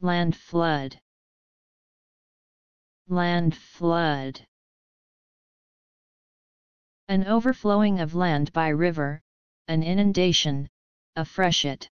Land flood. Land flood. An overflowing of land by river, an inundation, a freshet.